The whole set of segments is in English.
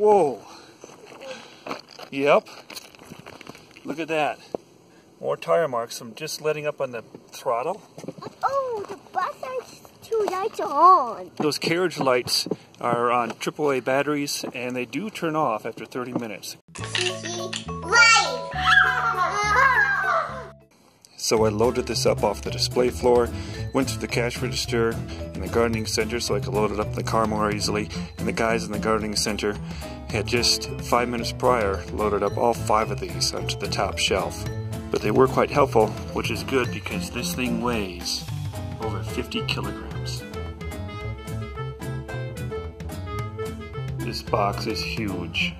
Whoa. Yep. Look at that. More tire marks from just letting up on the throttle. Oh, the bus has two lights on. Those carriage lights are on AAA batteries and they do turn off after 30 minutes. So I loaded this up off the display floor, went to the cash register in the gardening center so I could load it up in the car more easily. And the guys in the gardening center had just five minutes prior loaded up all five of these onto the top shelf. But they were quite helpful, which is good because this thing weighs over 50 kilograms. This box is huge.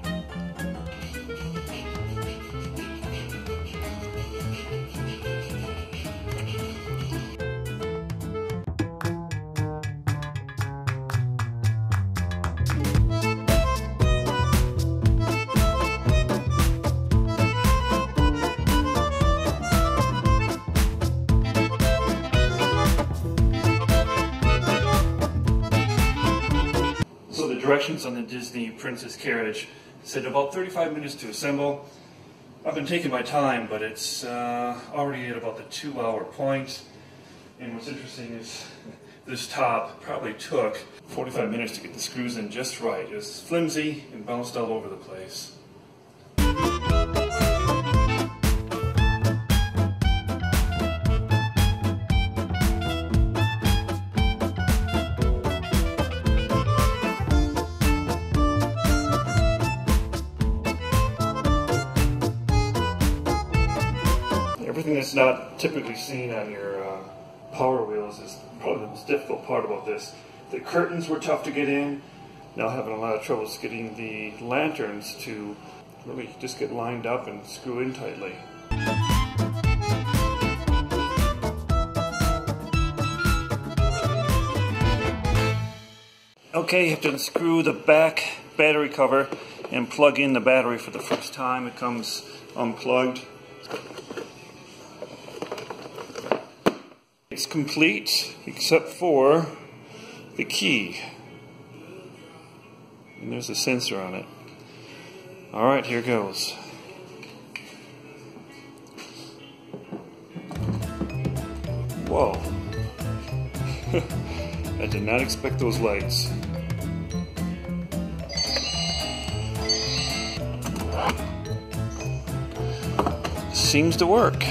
Directions on the Disney Princess carriage said about 35 minutes to assemble. I've been taking my time, but it's uh, already at about the two hour point. And what's interesting is this top probably took 45 minutes to get the screws in just right. It was flimsy and bounced all over the place. Everything that's not typically seen on your uh, Power Wheels is probably the most difficult part about this. The curtains were tough to get in. Now having a lot of troubles getting the lanterns to really just get lined up and screw in tightly. Okay, you have to unscrew the back battery cover and plug in the battery for the first time. It comes unplugged. It's complete except for the key. And there's a sensor on it. Alright, here goes. Whoa. I did not expect those lights. Seems to work.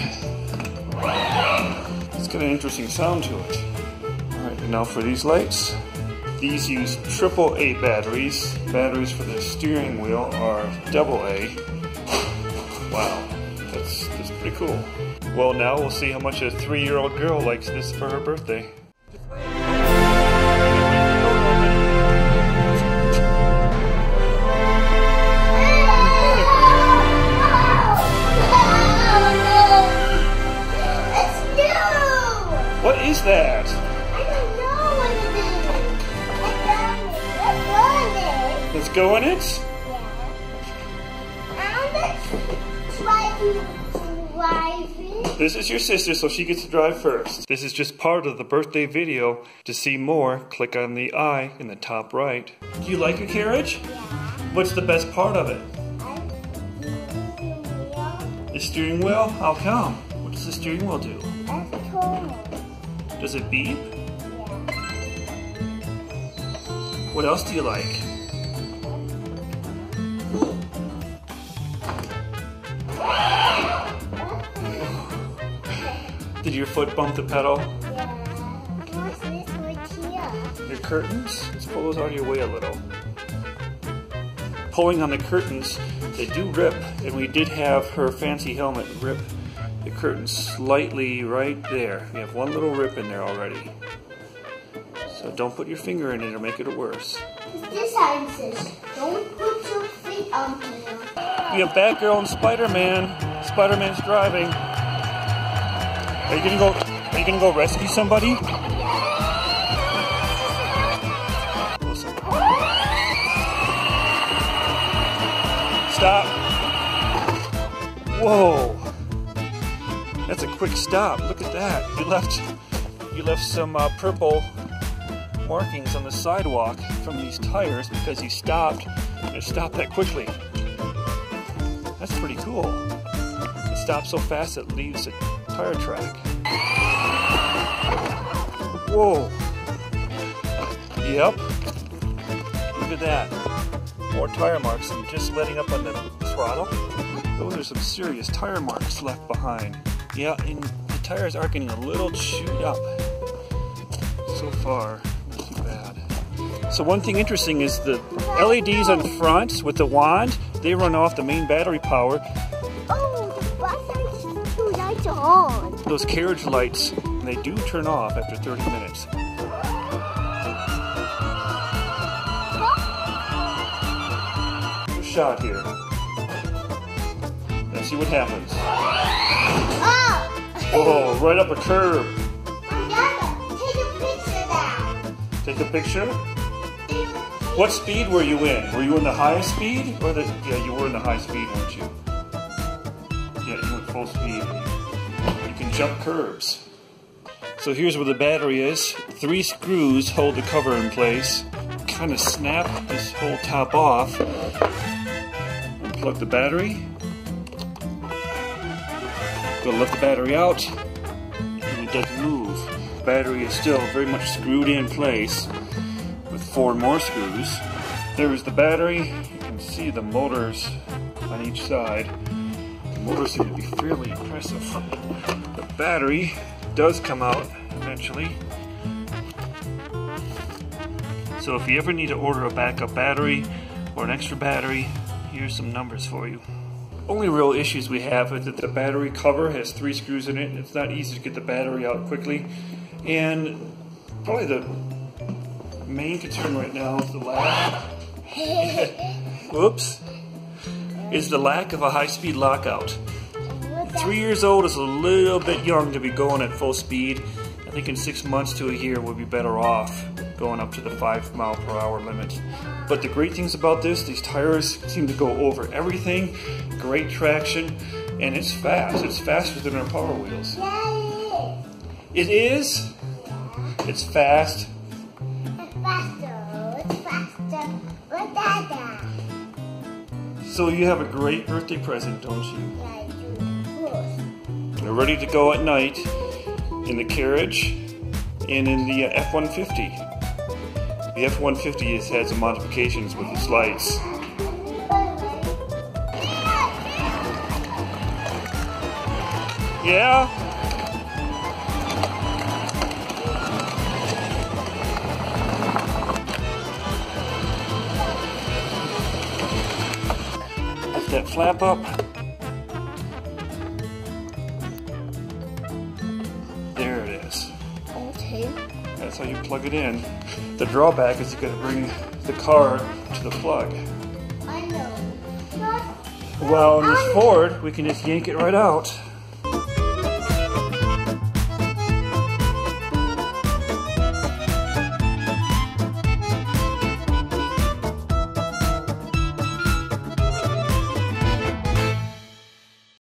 Got an interesting sound to it. Alright, now for these lights. These use triple A batteries. Batteries for the steering wheel are double A. Wow, that's, that's pretty cool. Well, now we'll see how much a three year old girl likes this for her birthday. Let's go in it. Let's go in it? Yeah. And let's try to. This is your sister, so she gets to drive first. This is just part of the birthday video. To see more, click on the eye in the top right. Do you like your carriage? Yeah. What's the best part of it? The steering wheel? How come? What does the steering wheel do? Does it beep? Yeah. What else do you like? Your foot bump the pedal? Your curtains? Let's pull those out of your way a little. Pulling on the curtains, they do rip, and we did have her fancy helmet rip the curtains slightly right there. We have one little rip in there already. So don't put your finger in it or make it worse. This sign says, don't put your feet on here. You have Batgirl and Spider-Man. Spider-Man's driving. Are you gonna go? Are you gonna go rescue somebody? Stop. Whoa. That's a quick stop. Look at that. You left. You left some uh, purple markings on the sidewalk from these tires because you stopped It stopped that quickly. That's pretty cool. It stops so fast it leaves a tire track. Whoa. Yep. Look at that. More tire marks and just letting up on the throttle. Those are some serious tire marks left behind. Yeah, and the tires are getting a little chewed up. So far, not too bad. So one thing interesting is the LEDs on the front with the wand, they run off the main battery power. On. Those carriage lights, they do turn off after 30 minutes. Shot here. Let's see what happens. Oh! Oh, right up a curb. Take a picture now. Take a picture. What speed were you in? Were you in the highest speed or the? Yeah, you were in the high speed, weren't you? Yeah, you went full speed. Jump curbs. So here's where the battery is. Three screws hold the cover in place. Kind of snap this whole top off. Unplug the battery. Go lift the battery out, and it doesn't move. Battery is still very much screwed in place with four more screws. There is the battery. You can see the motors on each side. The motors seem to be fairly impressive. Battery does come out eventually. So if you ever need to order a backup battery or an extra battery, here's some numbers for you. Only real issues we have is that the battery cover has three screws in it. and It's not easy to get the battery out quickly. And probably the main concern right now is the lack. Whoops. Is the lack of a high-speed lockout. Three years old is a little bit young to be going at full speed. I think in six months to a year we'll be better off going up to the five mile per hour limit. But the great things about this, these tires seem to go over everything, great traction, and it's fast. It's faster than our Power Wheels. It is. It's fast. it's faster. It's faster. With Dada. So you have a great birthday present, don't you? You're ready to go at night in the carriage and in the uh, F-150. The F-150 has had some modifications with its lights. Yeah? Lift that flap up. How you plug it in. The drawback is you gotta bring the car to the plug. I know. Well, on this Ford, we can just yank it right out.